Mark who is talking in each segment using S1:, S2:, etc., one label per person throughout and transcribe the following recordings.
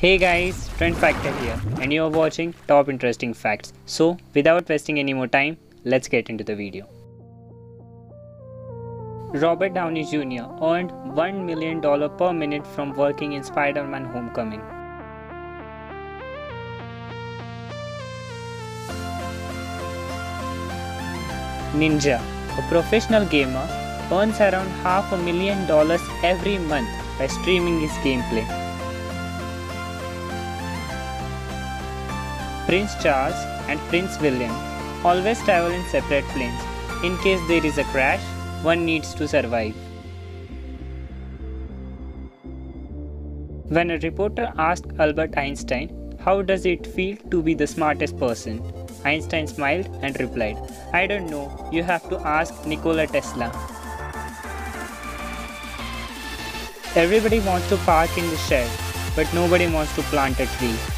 S1: Hey guys, Trend Factor here, and you're watching Top Interesting Facts. So, without wasting any more time, let's get into the video. Robert Downey Jr. earned $1 million per minute from working in Spider Man Homecoming. Ninja, a professional gamer, earns around half a million dollars every month by streaming his gameplay. Prince Charles and Prince William always travel in separate planes. In case there is a crash, one needs to survive. When a reporter asked Albert Einstein, How does it feel to be the smartest person? Einstein smiled and replied, I don't know, you have to ask Nikola Tesla. Everybody wants to park in the shed, but nobody wants to plant a tree.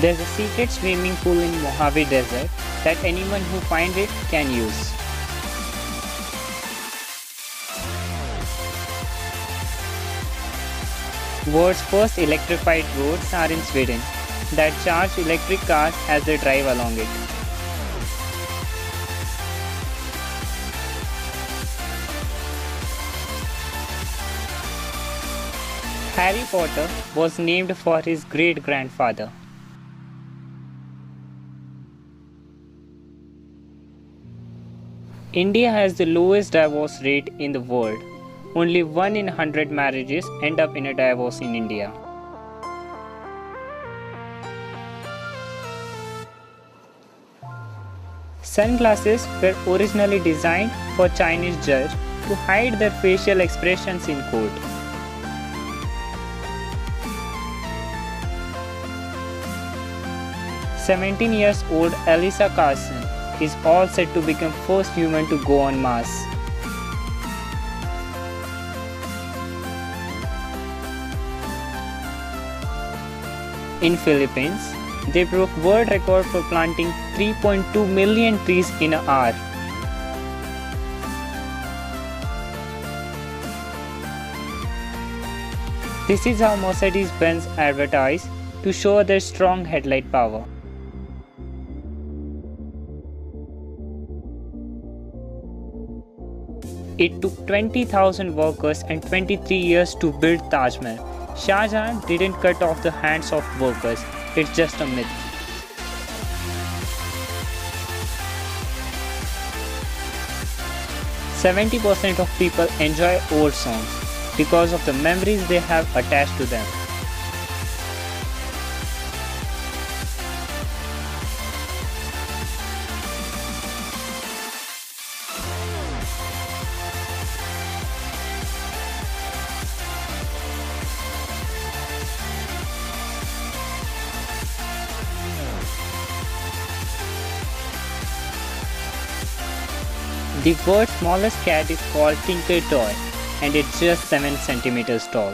S1: There's a secret swimming pool in Mojave Desert that anyone who finds it can use. World's first electrified roads are in Sweden that charge electric cars as they drive along it. Harry Potter was named for his great grandfather. India has the lowest divorce rate in the world. Only 1 in 100 marriages end up in a divorce in India. Sunglasses were originally designed for Chinese judge to hide their facial expressions in court. Seventeen years old Alyssa Carson is all set to become first human to go on Mars. In Philippines, they broke world record for planting 3.2 million trees in an hour. This is how Mercedes-Benz advertised to show their strong headlight power. It took 20,000 workers and 23 years to build Taj Mahal. Shah Jahan didn't cut off the hands of workers, it's just a myth. Seventy percent of people enjoy old songs because of the memories they have attached to them. The world's smallest cat is called Tinker Toy and it's just 7 centimeters tall.